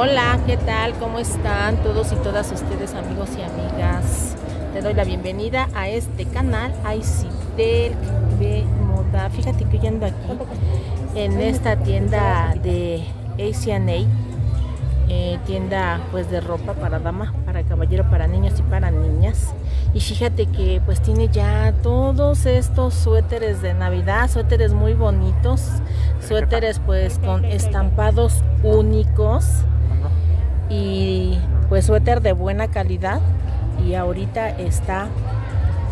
Hola, ¿qué tal? ¿Cómo están todos y todas ustedes amigos y amigas? Te doy la bienvenida a este canal Aicitel de Moda. Fíjate que yo ando aquí en esta tienda de Asian eh, tienda pues de ropa para dama, para caballero, para niños y para niñas. Y fíjate que pues tiene ya todos estos suéteres de Navidad, suéteres muy bonitos, suéteres pues con estampados únicos pues suéter de buena calidad y ahorita está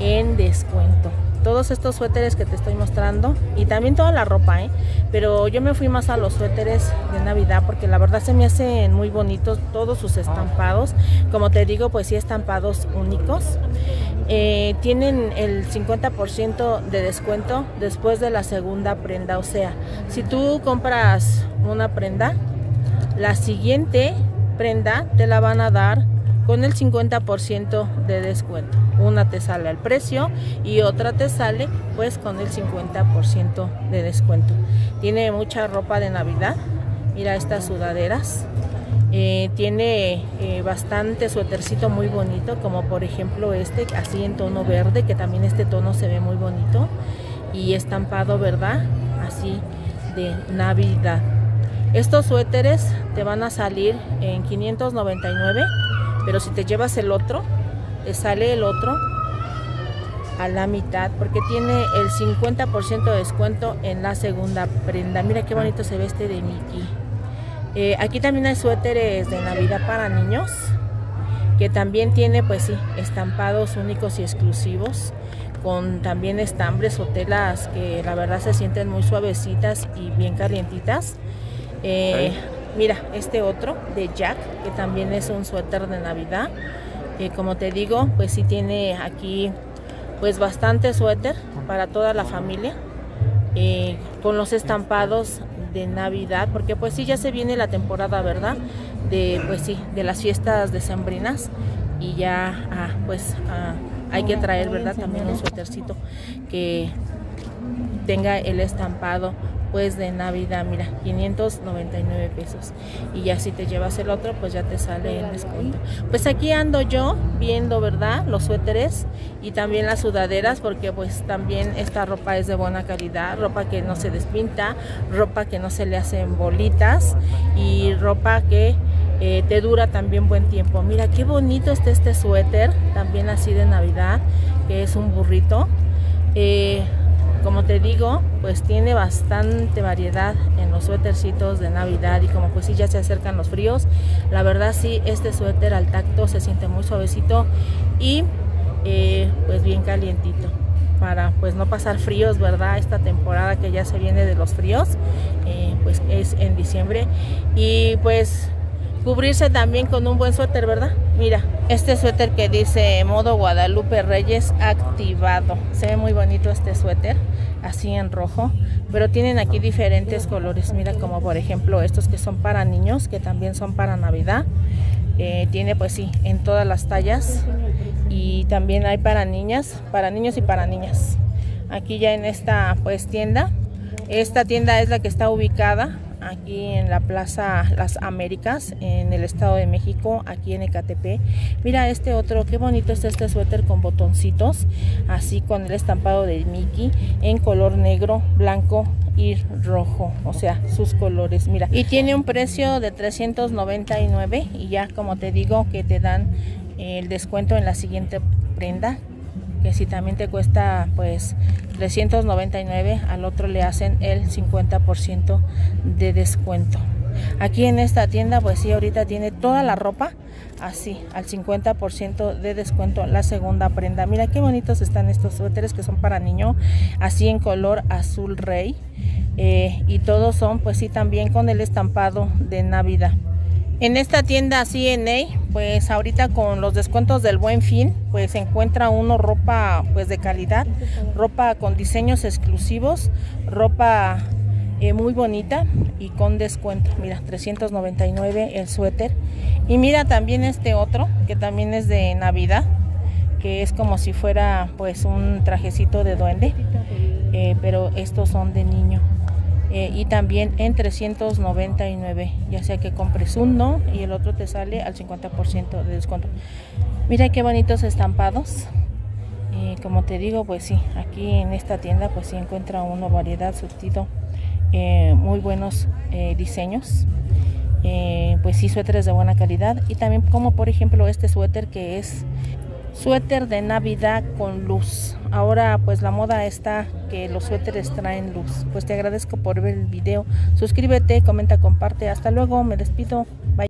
en descuento todos estos suéteres que te estoy mostrando y también toda la ropa, ¿eh? pero yo me fui más a los suéteres de Navidad porque la verdad se me hacen muy bonitos todos sus estampados, como te digo pues sí estampados únicos. Eh, tienen el 50% de descuento después de la segunda prenda, o sea, si tú compras una prenda, la siguiente prenda te la van a dar con el 50% de descuento. Una te sale al precio y otra te sale pues con el 50% de descuento. Tiene mucha ropa de Navidad. Mira estas sudaderas. Eh, tiene eh, bastante suétercito muy bonito, como por ejemplo este, así en tono verde, que también este tono se ve muy bonito. Y estampado, ¿verdad? Así de Navidad. Estos suéteres te van a salir en 599 pero si te llevas el otro, te sale el otro a la mitad porque tiene el 50% de descuento en la segunda prenda. Mira qué bonito se ve este de Mickey. Eh, aquí también hay suéteres de Navidad para niños que también tiene pues sí, estampados únicos y exclusivos con también estambres o telas que la verdad se sienten muy suavecitas y bien calientitas. Eh, Mira, este otro de Jack, que también es un suéter de Navidad. Eh, como te digo, pues sí tiene aquí pues bastante suéter para toda la familia. Eh, con los estampados de Navidad, porque pues sí ya se viene la temporada, ¿verdad? De pues sí, de las fiestas decembrinas y ya ah, pues ah, hay que traer, ¿verdad? También un suétercito que tenga el estampado pues de Navidad, mira, 599 pesos. Y ya si te llevas el otro, pues ya te sale el descuento. Pues aquí ando yo viendo, ¿verdad? Los suéteres y también las sudaderas, porque pues también esta ropa es de buena calidad, ropa que no se despinta, ropa que no se le hacen bolitas y ropa que eh, te dura también buen tiempo. Mira qué bonito está este suéter, también así de Navidad, que es un burrito. Eh, como te digo, pues tiene bastante variedad en los suétercitos de Navidad y como pues sí ya se acercan los fríos, la verdad sí este suéter al tacto se siente muy suavecito y eh, pues bien calientito para pues no pasar fríos, ¿verdad? Esta temporada que ya se viene de los fríos, eh, pues es en diciembre y pues cubrirse también con un buen suéter, ¿verdad? Mira, este suéter que dice modo Guadalupe Reyes activado. Se ve muy bonito este suéter, así en rojo. Pero tienen aquí diferentes colores. Mira como por ejemplo estos que son para niños, que también son para Navidad. Eh, tiene pues sí, en todas las tallas. Y también hay para niñas, para niños y para niñas. Aquí ya en esta pues tienda. Esta tienda es la que está ubicada aquí en la Plaza Las Américas, en el Estado de México, aquí en Ecatepec. Mira este otro, qué bonito está este suéter con botoncitos, así con el estampado de Mickey en color negro, blanco y rojo, o sea, sus colores, mira. Y tiene un precio de 399 y ya como te digo que te dan el descuento en la siguiente prenda si también te cuesta pues 399 al otro le hacen el 50% de descuento. Aquí en esta tienda pues sí ahorita tiene toda la ropa así al 50% de descuento la segunda prenda. Mira qué bonitos están estos suéteres que son para niño así en color azul rey eh, y todos son pues sí también con el estampado de navidad en esta tienda CNA, pues ahorita con los descuentos del Buen Fin, pues encuentra uno ropa pues de calidad, ropa con diseños exclusivos, ropa eh, muy bonita y con descuento. Mira, 399 el suéter. Y mira también este otro, que también es de Navidad, que es como si fuera pues un trajecito de duende, eh, pero estos son de niño. Eh, y también en 399 ya sea que compres uno y el otro te sale al 50% de descuento. Mira qué bonitos estampados. Como te digo pues sí aquí en esta tienda pues sí encuentra una variedad surtido eh, muy buenos eh, diseños pues sí suéteres de buena calidad. Y también como por ejemplo este suéter que es Suéter de Navidad con luz. Ahora pues la moda está que los suéteres traen luz. Pues te agradezco por ver el video. Suscríbete, comenta, comparte. Hasta luego, me despido.